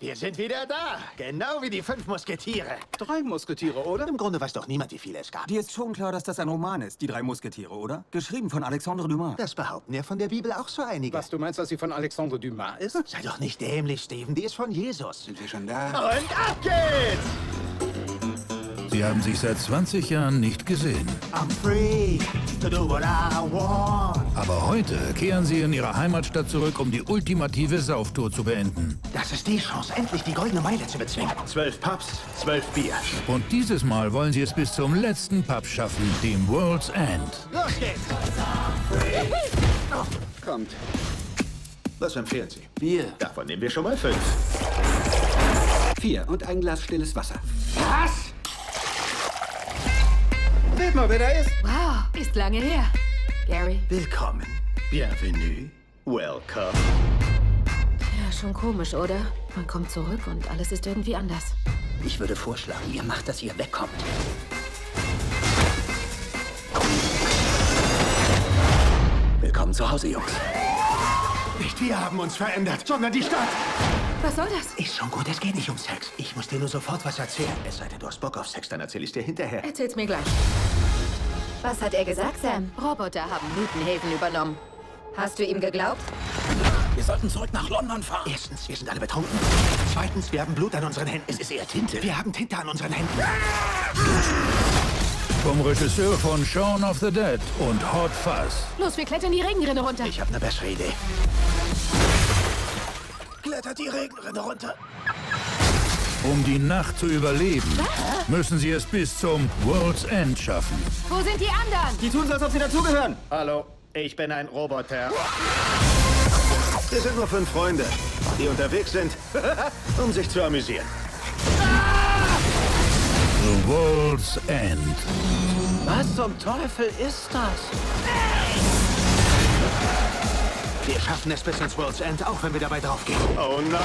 Wir sind wieder da. Genau wie die fünf Musketiere. Drei Musketiere, oder? Im Grunde weiß doch niemand, wie viele es gab. Dir ist schon klar, dass das ein Roman ist, die drei Musketiere, oder? Geschrieben von Alexandre Dumas. Das behaupten ja von der Bibel auch so einige. Was, du meinst, dass sie von Alexandre Dumas ist? Sei doch nicht dämlich, Steven. Die ist von Jesus. Sind wir schon da? Und ab geht's! Sie haben sich seit 20 Jahren nicht gesehen. I'm free to do what I want. Aber heute kehren Sie in Ihre Heimatstadt zurück, um die ultimative Sauftour zu beenden. Das ist die Chance, endlich die goldene Meile zu bezwingen. Zwölf Pubs, zwölf Bier. Und dieses Mal wollen Sie es bis zum letzten Pub schaffen, dem World's End. Los geht's! Kommt. Was empfehlen Sie? Bier. Davon nehmen wir schon mal fünf. Vier und ein Glas stilles Wasser. Was? Seht mal, wer da ist. Wow, ist lange her. Gary. Willkommen. Bienvenue. Welcome. Ja, schon komisch, oder? Man kommt zurück und alles ist irgendwie anders. Ich würde vorschlagen, ihr macht, dass ihr wegkommt. Willkommen zu Hause, Jungs. Nicht wir haben uns verändert, sondern die Stadt. Was soll das? Ist schon gut, es geht nicht um Sex. Ich muss dir nur sofort was erzählen. Es sei denn, du hast Bock auf Sex, dann erzähl ich's dir hinterher. Erzähl's mir gleich. Was hat er gesagt, Sam? Roboter haben Mythenhäfen übernommen. Hast du ihm geglaubt? Wir sollten zurück nach London fahren. Erstens, wir sind alle betrunken. Zweitens, wir haben Blut an unseren Händen. Es ist eher Tinte. Wir haben Tinte an unseren Händen. Vom Regisseur von Shaun of the Dead und Hot Fuzz. Los, wir klettern die Regenrinne runter. Ich habe eine bessere Idee. Klettert die Regenrinne runter. Um die Nacht zu überleben, müssen Sie es bis zum World's End schaffen. Wo sind die anderen? Die tun so, als ob sie dazugehören. Hallo, ich bin ein Roboter. Wir sind nur fünf Freunde, die unterwegs sind, um sich zu amüsieren. The World's End. Was zum Teufel ist das? Wir schaffen es bis ins World's End, auch wenn wir dabei draufgehen. Oh nein!